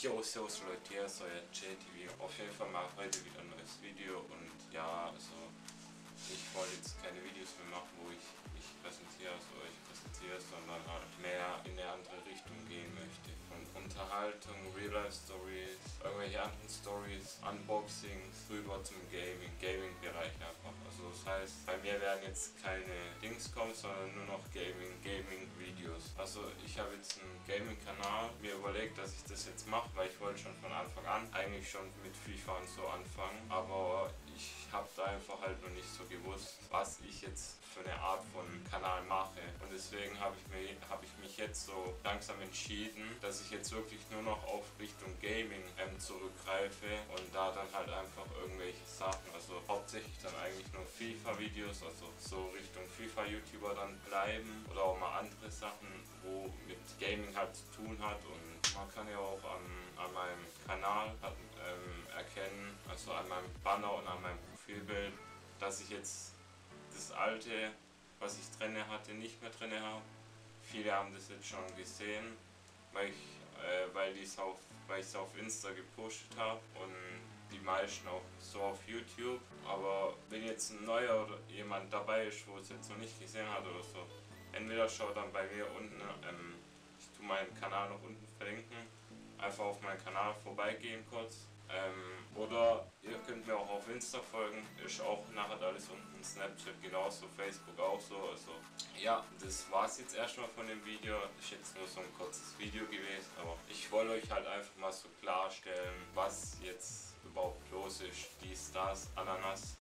Yo, servus Leute, hier ist euer JTV. Auf jeden Fall mal heute wieder ein neues Video und ja, also ich wollte jetzt keine Videos mehr machen, wo ich mich präsentiere, also euch präsentiere, sondern halt mehr in eine andere Richtung gehen möchte. Von Unterhaltung, Real-Life-Stories, irgendwelche anderen Stories, Unboxings, rüber zum Gaming, Gaming-Bereich einfach. Also das heißt, bei mir werden jetzt keine Dings kommen, sondern nur noch Gaming, Gaming-Videos. Also ich habe jetzt einen Gaming-Kanal, mir ich das jetzt mache, weil ich wollte schon von Anfang an eigentlich schon mit FIFA und so anfangen, aber ich habe da einfach halt noch nicht so gewusst, was ich jetzt für eine Art von Kanal mache. Und deswegen habe ich, hab ich mich jetzt so langsam entschieden, dass ich jetzt wirklich nur noch auf Richtung Gaming ähm, zurückgreife und da dann halt einfach irgendwelche Sachen, also hauptsächlich dann eigentlich nur FIFA-Videos, also so Richtung FIFA-YouTuber dann bleiben oder auch mal andere Sachen, wo mit Gaming halt zu tun hat und man kann ja auch an, an meinem Kanal halt, ähm, erkennen, also an meinem Banner und an meinem Profilbild, dass ich jetzt das alte, was ich drinne hatte, nicht mehr drinne habe. Viele haben das jetzt schon gesehen, weil ich äh, es auf, auf Insta gepusht habe und die meisten auch so auf YouTube. Aber wenn jetzt ein neuer oder jemand dabei ist, wo es jetzt noch nicht gesehen hat oder so, entweder schaut dann bei mir unten, ähm, ich tue meinen Kanal noch unten verlinken, einfach auf meinen Kanal vorbeigehen kurz ähm, oder ihr könnt mir auch Insta folgen, ist auch nachher alles unten, Snapchat genauso, Facebook auch so. Also ja, das war's jetzt erstmal von dem Video. Ist jetzt nur so ein kurzes Video gewesen, aber ich wollte euch halt einfach mal so klarstellen, was jetzt überhaupt los ist, dies, das, Ananas.